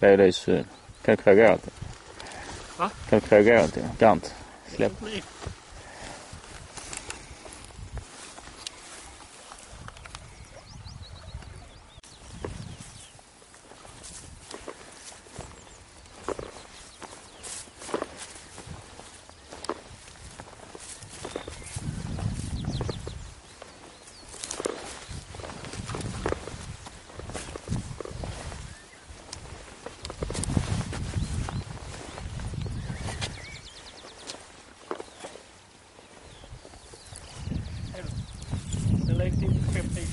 Det är det synd. Kan du kröga åt det? Va? Kan du kröga åt det? Gant. Släpp. Nej. Den läggs in på 50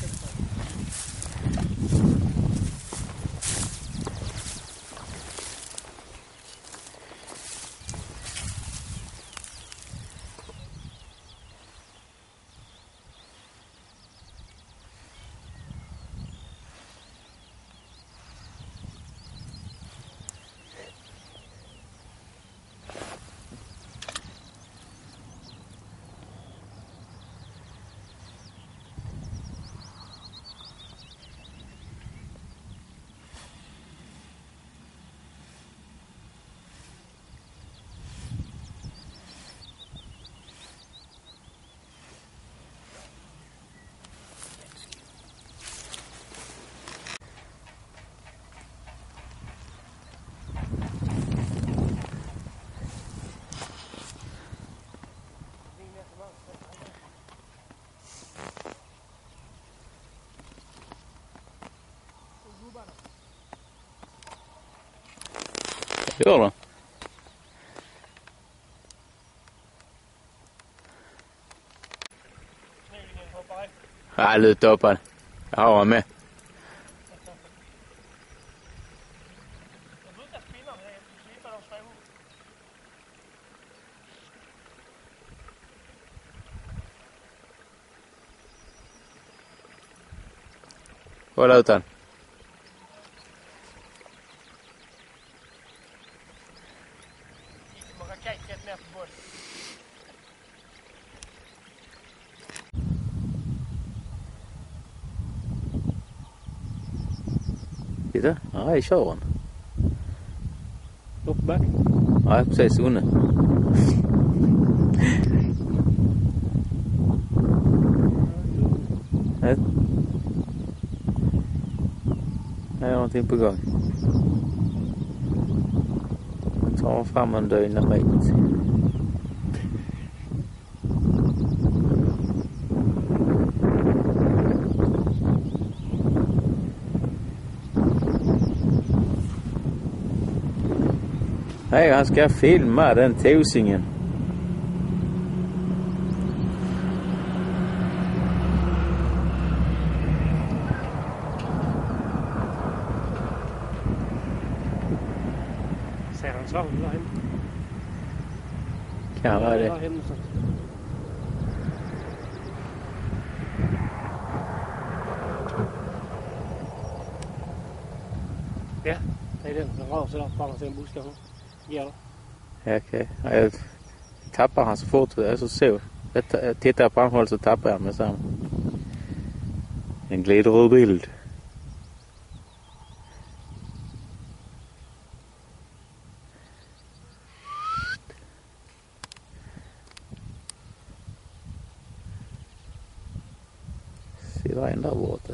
Gör det? Knivningen hoppar efter. Ja, har han med. Hvor er lavet den det. Slippa dem slå ihop. Håll ut han. Gick som en raket rätt ner på bollen. Titta. Ja, i kören. Upp på backen. Ja, precis under. Nej. Det är någonting på gång. Tar fram en Nej, han ska filma den tosingen. Ser han där hemma? Kan vara det. Ja, det är den. Den rör sig där på andra sidan buskarna. Ger det. Ja, Okej. Ja, Jag tappar han så fort altså, jag så så. Jag tittar på honom så tappar jag med samma. En glider ur bild. Se vad en där borta.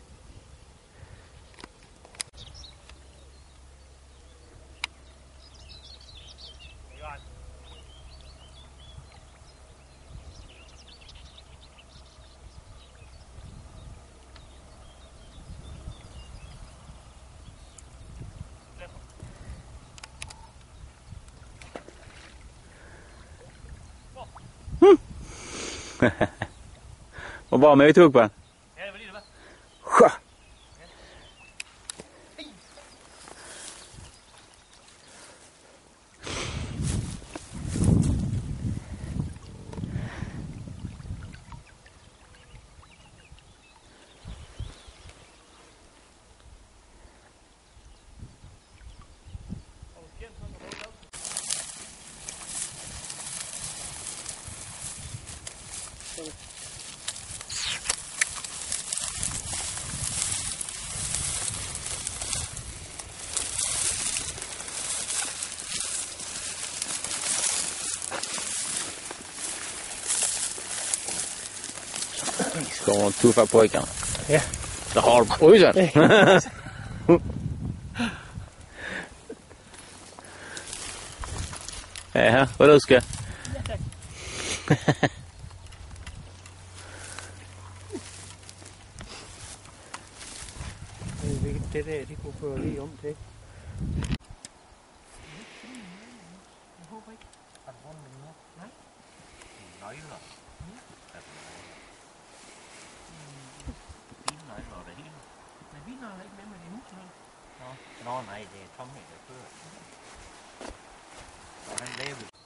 Vad bra med vi tog på Ska de tuffa pojkarna. Ja. Det har de. Oj sen. Ja, vad du ska. Det, det der, de kunne føre lige om til. nói rồi Tí nó lấy bé mình múc luôn nó này thì không hiểu được. Chứ còn anh đeo được.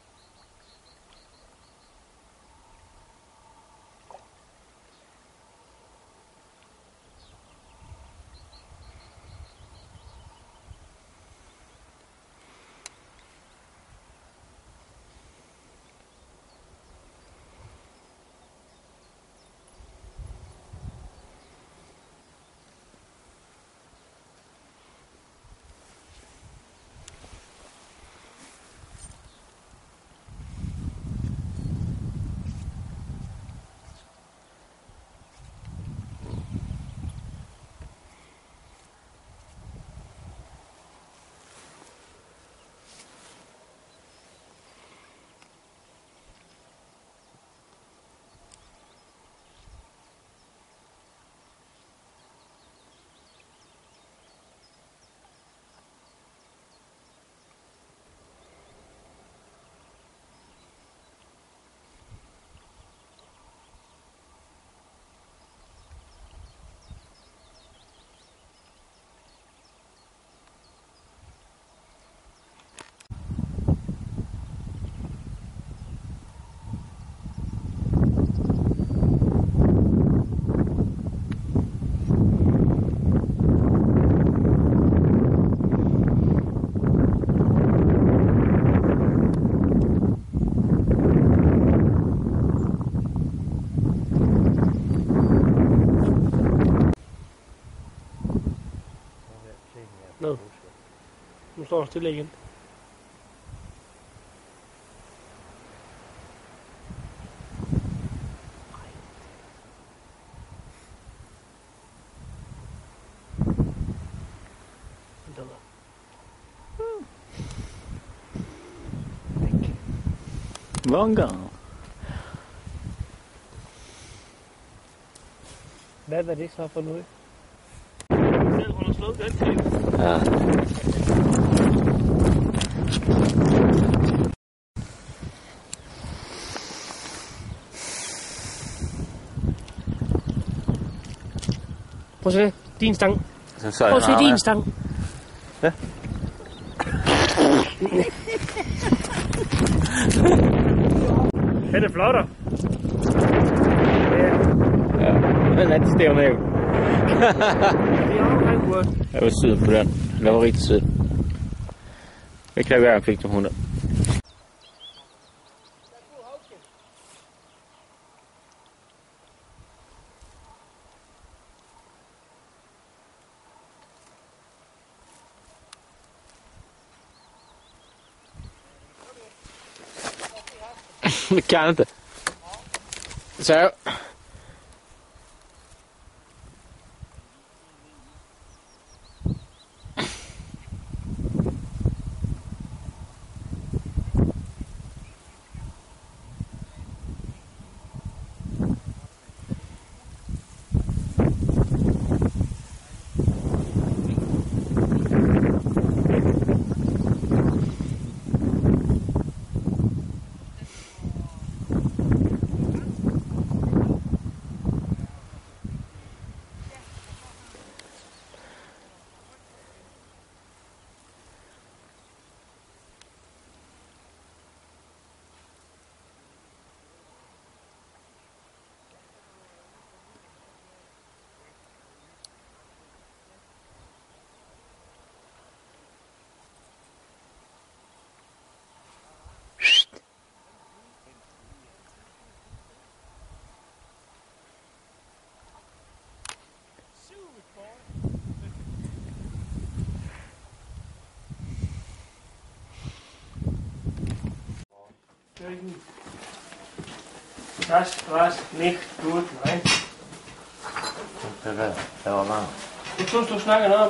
Det så for noget? Selv hun har slået den til. Ja. Prøv at se. Din stang. Så, så Prøv at se din her. stang. Ja. Den er flotter. Ja. Ja, den er stævne jo. Jeg var sød på den. Den var rigtig sød. Jeg kan være, at jeg fik 200. كانت سعو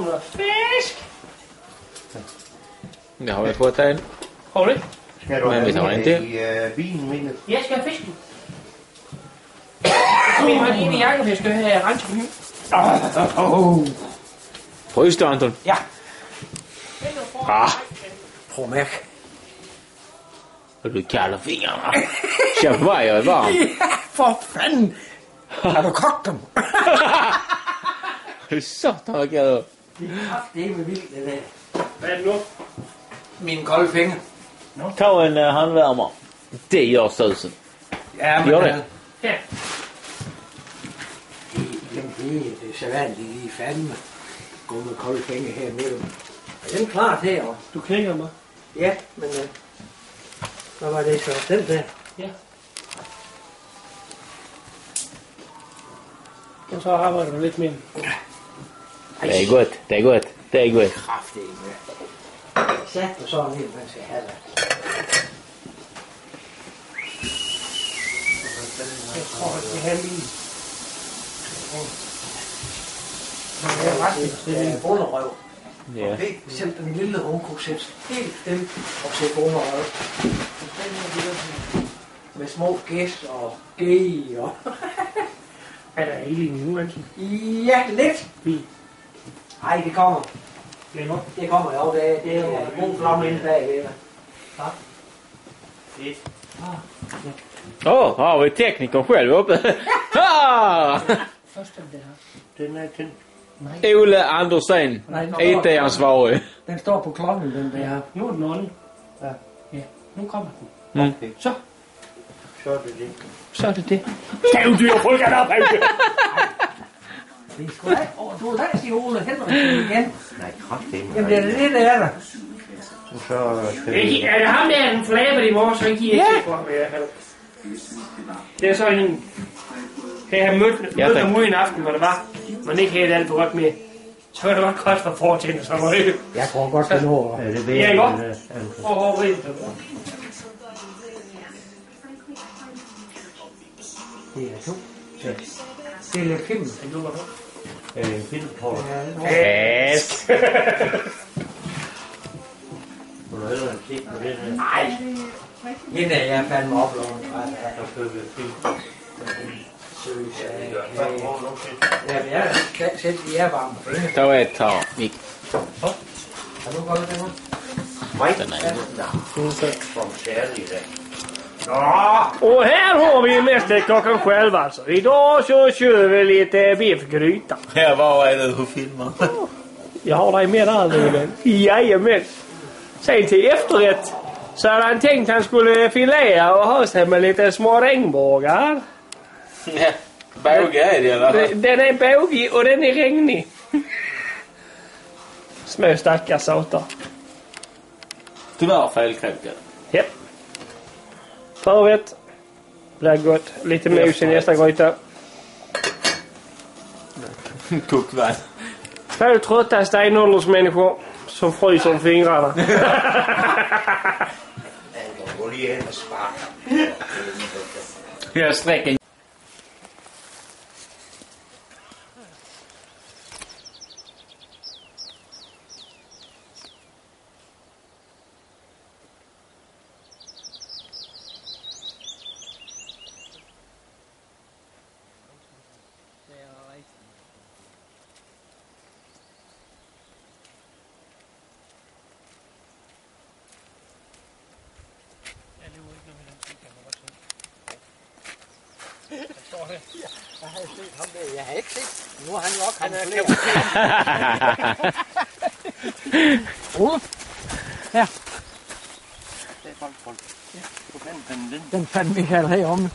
noget fisk. Jeg har vel fået taget en. Har du det? Skal du Men have vi tager den en til. i øh, bilen, Mikkel? Jeg skal have fisken. Min har lige i jakken, for jeg skal have rense på hende. Prøv det, Anton. Ja. Ah, Prøv at og du kalder fingrene. Champagne er varm. Ja, for fanden. Har du kogt dem? Så tak jeg. Det er med vildt, det der. Hvad er det nu? Mine kolde fingre. Tag en uh, håndvärmer. Det gör såsen. Ja, men øh, det? Ja. Jamen, det er det sædvanlige lige fandme. Gå med kolde fingre her imellem. Er den klar til at... Du knækker mig. Ja, men... Øh, hvad var det så? Den der? Og så arbejder du lidt mere. Det är gott. Det är gott. Det är gott. Kraft med. Sæt dig sådan helt, man skal have det. Jeg tror, jeg skal have min. Det er ret Det er bunderøv. Ja. Det selv den lille sætte helt stille og se bunderøv. Med små gæs og gæ og... Er der helt en nu, altså? Ja, lidt. Fint. Ej, det kommer. Det er nok. Det kommer jo. Det, det er en god flamme inde bagved. Fedt. Åh, oh, har vi teknikern själv uppe. ah! Først den der. Den er den. Ole Andersen. Nej, den står, IT-ansvarig. den står på klokken, den der. Nu er den ånden. Ja. Ja, nu kommer den. Mm. Så. Så er det det. Så er det det. Stavdyr, ryk han op, Hanke! Vi skal da Åh, du er der, siger Ole Henriksen igen. Nej, kraft det Jamen, det er det, det er der. Så skal Er vi... det- er det ham der, den flabede i morges, så ikke I ikke se for? Ja. Det er så en... Kan jeg mødt, Ja, mødt tak. ham ude en aften, hvor det var, man ikke havde alt for godt med. Så kan det godt koste at fortænde sig meget. Jeg tror godt, det når. Det Ja, ikke også? bedre? Hvor hvor ved du? Det er to. Det er lidt film. Det du var du. Er det en film på? Fest. Vil du hellere kigge på det her? Nej. Hende er jeg fandme oplovet. Skal vi film. Søs af. Jamen, jeg kan selv, de er varme på fingre. Ta ett tag. Mik. Har du godt det nu? Den är god. Som særlig i dag. Och här har vi Mästerkocken själv alltså. Idag så kör vi lite biffgryta. Ja, vad är det du filmar? Jag har dig med där Ruben. Jajamän. Sen till efterrätt så hade han tänkt han skulle filea och ha sig med lite små regnbågar. Ja. Båge är det eller? Den är bågig och den är regnig. Små stackars såtar. Tyvärr felkrokad. Japp. Förrätt. Blir gott. Lite mos i nästa gryta. Kokvatten. Två trötta stenåldersmänniskor som fryser om fingrarna. Han går sparker. Jag sträcker. Jeg havde set ham der. Jeg havde ikke set. Nu har han jo også kommet flere. Ole? Her. Det er folk, folk. Ja. Den, den, den. Den fandt Michael heromme.